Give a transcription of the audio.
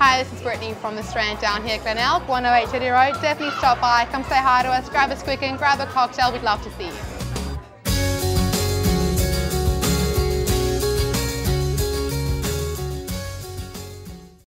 Hi, this is Brittany from the Strand down here at Glenelg, 108 Jetty Road. Definitely stop by, come say hi to us, grab a quicken, grab a cocktail. We'd love to see you.